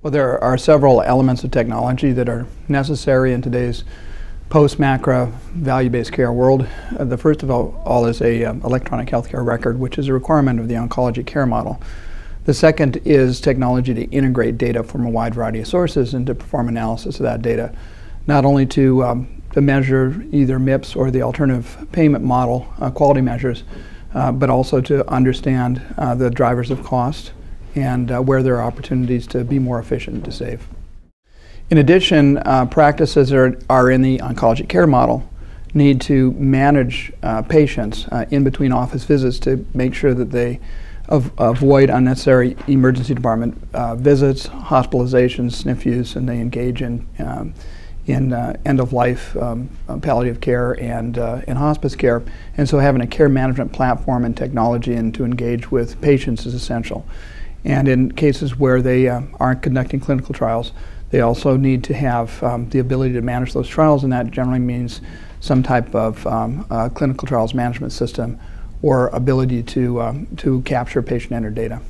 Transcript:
Well, there are several elements of technology that are necessary in today's post-MACRA value-based care world. Uh, the first of all, all is a um, electronic healthcare record, which is a requirement of the oncology care model. The second is technology to integrate data from a wide variety of sources and to perform analysis of that data, not only to, um, to measure either MIPS or the alternative payment model uh, quality measures, uh, but also to understand uh, the drivers of cost and uh, where there are opportunities to be more efficient to save. In addition, uh, practices are, are in the oncology care model need to manage uh, patients uh, in between office visits to make sure that they av avoid unnecessary emergency department uh, visits, hospitalizations, SNF and they engage in um, in uh, end-of-life um, palliative care and in hospice care. And so having a care management platform and technology and to engage with patients is essential. And in cases where they uh, aren't conducting clinical trials, they also need to have um, the ability to manage those trials, and that generally means some type of um, uh, clinical trials management system or ability to, um, to capture patient-entered data.